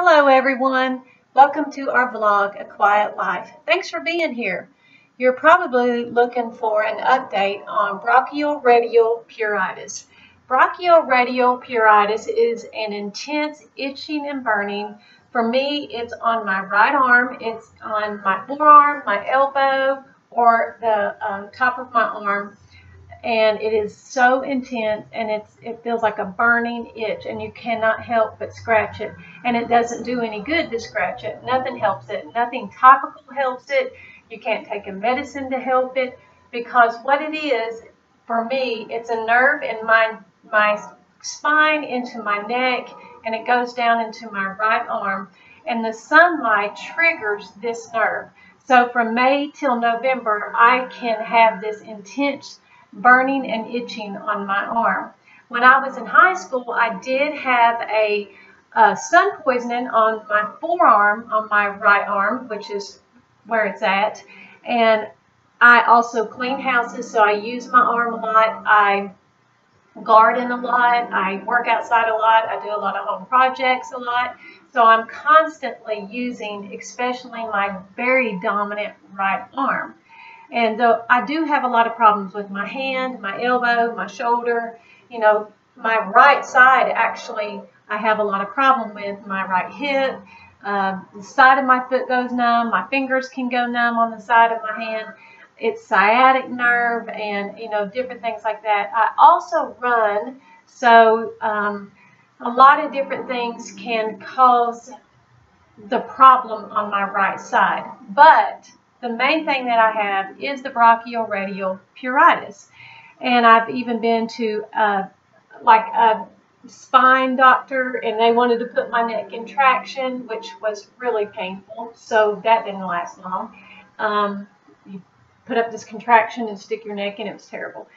Hello everyone. Welcome to our vlog, A Quiet Life. Thanks for being here. You're probably looking for an update on brachioradial pruritus. Brachioradial pruritus is an intense itching and burning. For me, it's on my right arm, it's on my forearm, my elbow, or the um, top of my arm and it is so intense and it's it feels like a burning itch and you cannot help but scratch it. And it doesn't do any good to scratch it. Nothing helps it. Nothing topical helps it. You can't take a medicine to help it because what it is for me it's a nerve in my my spine into my neck and it goes down into my right arm. And the sunlight triggers this nerve. So from May till November I can have this intense burning and itching on my arm. When I was in high school, I did have a, sun poisoning on my forearm, on my right arm, which is where it's at. And I also clean houses, so I use my arm a lot. I garden a lot. I work outside a lot. I do a lot of home projects a lot. So I'm constantly using, especially my very dominant right arm. And uh, I do have a lot of problems with my hand, my elbow, my shoulder. You know, my right side actually, I have a lot of problem with my right hip. Uh, the side of my foot goes numb. My fingers can go numb on the side of my hand. It's sciatic nerve and, you know, different things like that. I also run, so um, a lot of different things can cause the problem on my right side. But the main thing that I have is the brachioradial pruritus. And I've even been to uh, like a spine doctor and they wanted to put my neck in traction, which was really painful. So that didn't last long. Um, you put up this contraction and stick your neck in, it was terrible.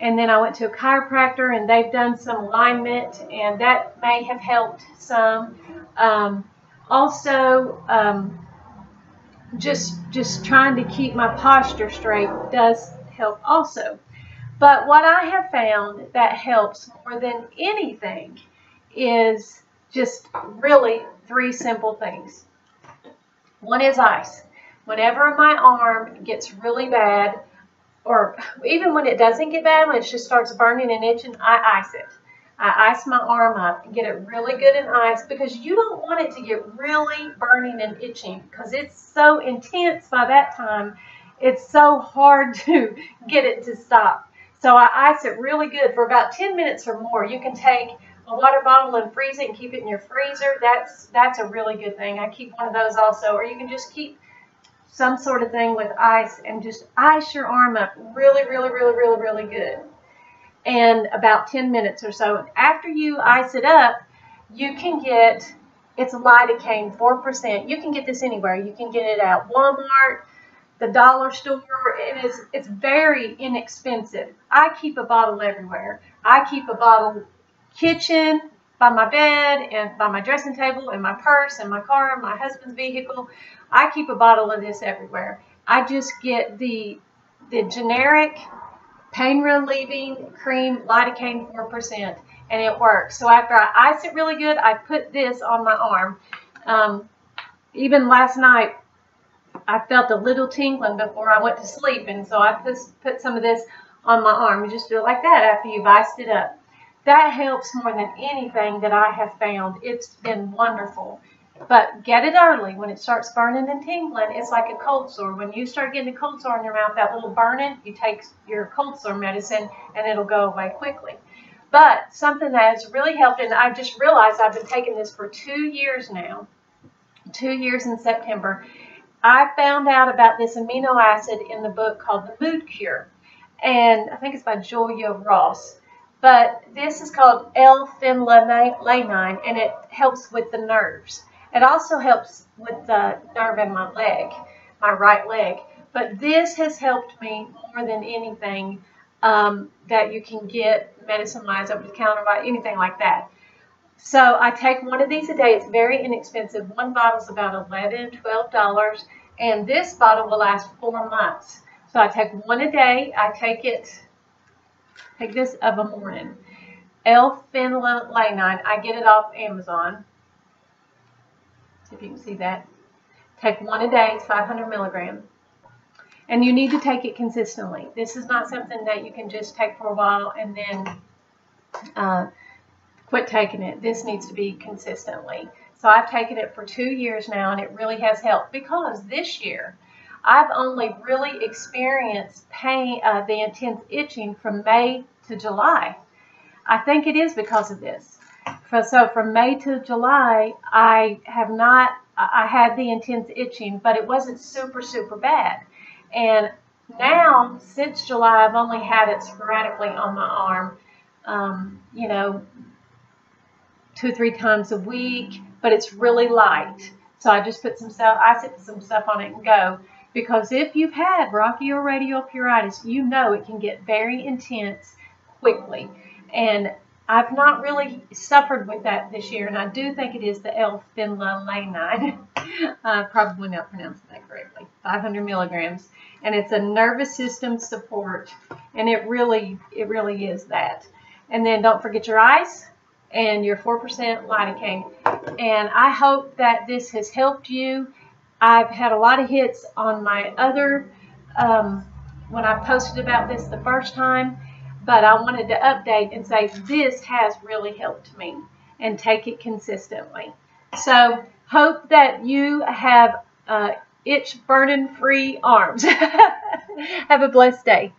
And then I went to a chiropractor and they've done some alignment and that may have helped some. Um, also, um, just just trying to keep my posture straight does help also. But what I have found that helps more than anything is just really three simple things. One is ice. Whenever my arm gets really bad, or even when it doesn't get bad, when it just starts burning and itching, I ice it. I ice my arm up, and get it really good in ice because you don't want it to get really burning and itching because it's so intense by that time. It's so hard to get it to stop. So I ice it really good for about 10 minutes or more. You can take a water bottle and freeze it and keep it in your freezer. That's that's a really good thing. I keep one of those also. Or you can just keep some sort of thing with ice and just ice your arm up really, really, really, really, really good and about 10 minutes or so. After you ice it up, you can get, it's lidocaine 4%. You can get this anywhere. You can get it at Walmart, the dollar store. It is, it's very inexpensive. I keep a bottle everywhere. I keep a bottle kitchen, by my bed, and by my dressing table, and my purse, and my car, and my husband's vehicle. I keep a bottle of this everywhere. I just get the the generic pain relieving cream lidocaine 4% and it works. So after I ice it really good, I put this on my arm. Um, even last night, I felt a little tingling before I went to sleep and so I just put some of this on my arm. You just do it like that after you've iced it up. That helps more than anything that I have found. It's been wonderful. But get it early. When it starts burning and tingling, it's like a cold sore. When you start getting a cold sore in your mouth, that little burning, you take your cold sore medicine and it'll go away quickly. But something that has really helped, and I just realized I've been taking this for two years now, two years in September. I found out about this amino acid in the book called The Mood Cure. And I think it's by Julia Ross. But this is called L-phenylalanine, and it helps with the nerves. It also helps with the nerve in my leg, my right leg. But this has helped me more than anything um, that you can get medicine-wise over the counter by anything like that. So I take one of these a day. It's very inexpensive. One bottle is about $11, $12, and this bottle will last four months. So I take one a day. I take it, take this of a morning. L-phenylalanine. I get it off Amazon See if you can see that. Take one a day, it's 500 milligram. And you need to take it consistently. This is not something that you can just take for a while and then uh, quit taking it. This needs to be consistently. So I've taken it for two years now and it really has helped because this year I've only really experienced pain, uh, the intense itching from May to July. I think it is because of this. For, so from May to July, I have not, I had the intense itching, but it wasn't super, super bad. And now, since July, I've only had it sporadically on my arm, um, you know, two, three times a week, but it's really light. So I just put some stuff, I put some stuff on it and go. Because if you've had brachioradial pruritus, you know it can get very intense quickly. And I've not really suffered with that this year, and I do think it is the L-phenylalanine. uh, probably not pronouncing that correctly. 500 milligrams, and it's a nervous system support, and it really, it really is that. And then don't forget your ice and your 4% lidocaine. And I hope that this has helped you. I've had a lot of hits on my other, um, when I posted about this the first time, but I wanted to update and say this has really helped me and take it consistently. So hope that you have uh, itch burning free arms. have a blessed day.